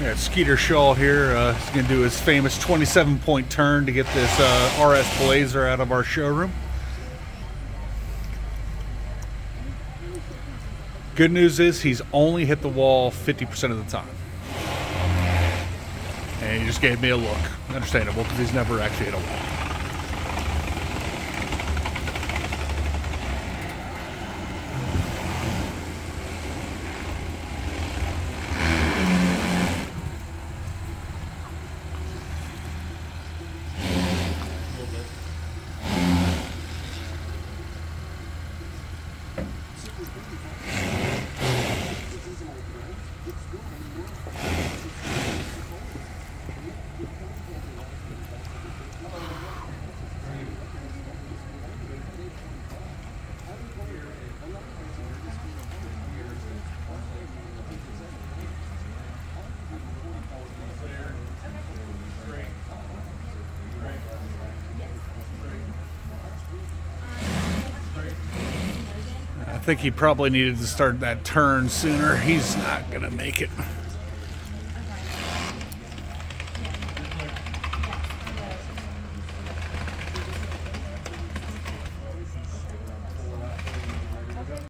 Got Skeeter Shaw here. Uh, he's going to do his famous 27 point turn to get this uh, RS Blazer out of our showroom. Good news is he's only hit the wall 50% of the time. And he just gave me a look. Understandable because he's never actually hit a wall. Think he probably needed to start that turn sooner. He's not going to make it.